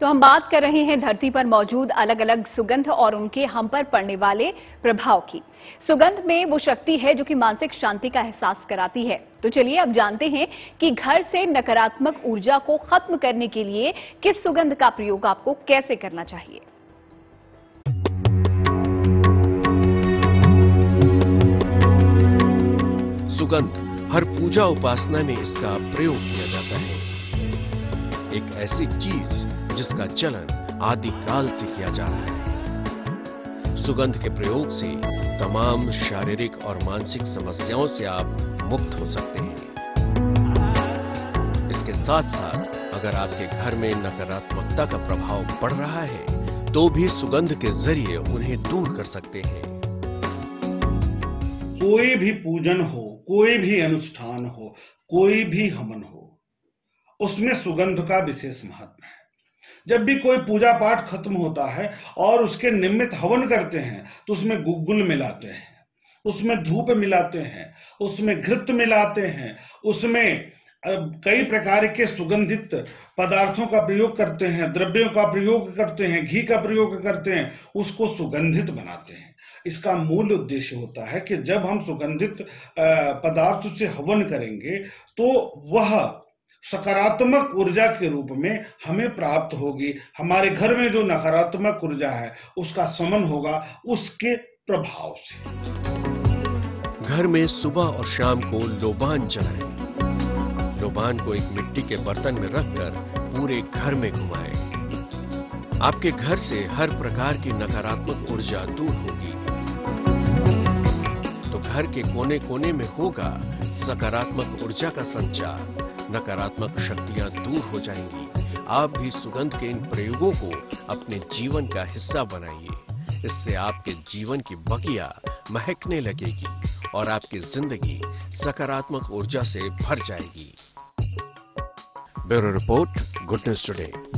तो हम बात कर रहे हैं धरती पर मौजूद अलग अलग सुगंध और उनके हम पर पड़ने वाले प्रभाव की। सुगंध में वो शक्ति है जो कि मानसिक शांति का एहसास कराती है। तो चलिए अब जानते हैं कि घर से नकारात्मक ऊर्जा को खत्म करने के लिए किस सुगंध का प्रयोग आपको कैसे करना चाहिए? सुगंध, हर पूजा उपासना में इसका प्रयोग किया जाता है। एक ऐसी चीज़ जिसका चलन आदि काल से किया जा रहा है। सुगंध के प्रयोग से तमाम शारीरिक और मानसिक समस्याओं से आप मुक्त हो सकते हैं। इसके साथ साथ अगर आपके घर में नकारात्मकता का प्रभाव पड़ रहा है तो भी सुगंध के ज़रिए उन्हें दूर कर सकते हैं। कोई भी पूजन हो, कोई भी अनुष्ठान हो, कोई भी हवन हो, उसमें सुगंध का विशेष महत्व है। जब भी कोई पूजा पाठ खत्म होता है और उसके निमित्त हवन करते हैं तो उसमें गुग्गुल मिलाते हैं, उसमें धूप मिलाते हैं, उसमें घृत मिलाते हैं, उसमें कई प्रकार के सुगंधित पदार्थों का प्रयोग करते हैं, द्रव्यों का प्रयोग करते हैं, घी का प्रयोग करते हैं, उसको सुगंधित बनाते हैं। इसका मूल उद्देश्य होता है कि जब हम सुगंधित पदार्थ से हवन करेंगे तो वह सकारात्मक ऊर्जा के रूप में हमें प्राप्त होगी। हमारे घर में जो नकारात्मक ऊर्जा है, उसका समन होगा, उसके प्रभाव से। घर में सुबह और शाम को लोबान जलाएँ लोबान को एक मिट्टी के बर्तन में रखकर पूरे घर में घुमाएँ। आपके घर से हर प्रकार की नकारात्मक ऊर्जा दूर होगी। तो घर के कोने कोने में होगा सकारात्मक ऊर्जा का संचार। नकारात्मक शक्तियाँ दूर हो जाएँगी। आप भी सुगंध के इन प्रयोगों को अपने जीवन का हिस्सा बनाइए। इससे आपके जीवन की बगिया महकने लगेगी और आपकी ज़िंदगी सकारात्मक ऊर्जा से भर जाएगी। Bureau report, good news today.